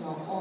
www.allmusic.com